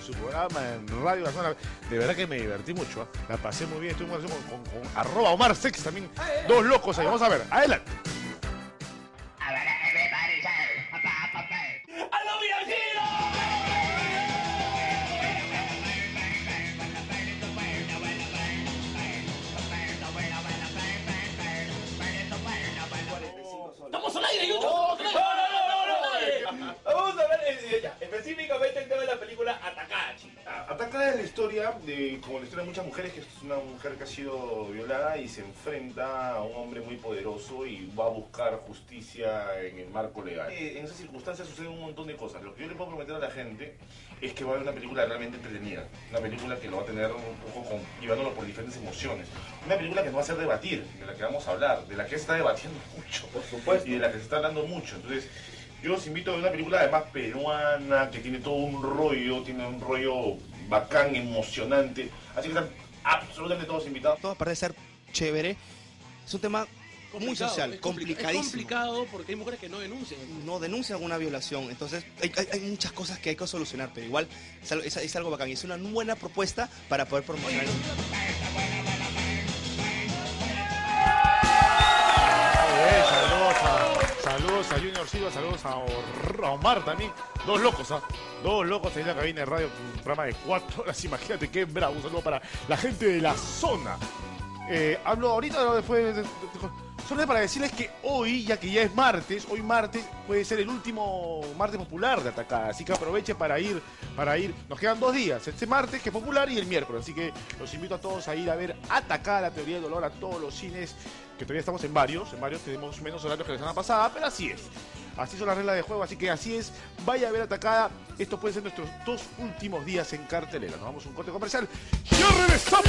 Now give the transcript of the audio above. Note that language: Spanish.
programa en Radio La Zona. De verdad que me divertí mucho. ¿ah? La pasé muy bien. Estuve con, con, con arroba Omar Sex también. Dos locos ahí. Vamos a ver. Adelante. ¡Estamos al aire, YouTube! No, no, no, no, no, no. Vamos a ver eh, ya, específicamente el tema de la película Es la historia de, como la historia de muchas mujeres, que es una mujer que ha sido violada y se enfrenta a un hombre muy poderoso y va a buscar justicia en el marco legal. Eh, En esas circunstancias suceden un montón de cosas. Lo que yo le puedo prometer a la gente es que va a haber una película realmente entretenida. Una película que lo va a tener un poco con, llevándolo por diferentes emociones. Una película que nos va a hacer debatir, de la que vamos a hablar, de la que se está debatiendo mucho. Por supuesto. Y de la que se está hablando mucho. Entonces, yo los invito a ver una película además peruana, que tiene todo un rollo, tiene un rollo bacán, emocionante. Así que están absolutamente todos invitados. Todo aparte de ser chévere, es un tema muy Complicado, social, es complicadísimo. Es complicado porque hay mujeres que no denuncian. no denuncian una violación. Entonces, hay, hay- hay muchas cosas que hay que solucionar, pero igual es, algo- es- es algo bacán. Y es una buena propuesta para poder promocionar. Junior Silva, saludos a, Omar también. Dos locos, ¿ah? Dos locos ahí en la cabina de radio, un programa de cuatro horas. Imagínate qué bravo. Un saludo para la gente de la zona. Eh, hablo ahorita después. de- de- de- Solo para decirles que hoy, ya que ya es martes, hoy martes puede ser el último martes popular de Atacada. Así que aproveche para ir, para ir. Nos quedan dos días, este martes que es popular y el miércoles. Así que los invito a todos a ir a ver Atacada, la teoría del dolor, a todos los cines, que todavía estamos en varios, en varios tenemos menos horarios que la semana pasada, pero así es. Así son las reglas de juego, así que así es. Vaya a ver Atacada. Esto puede ser nuestros dos últimos días en cartelera. Nos vamos a un corte comercial. Ya regresamos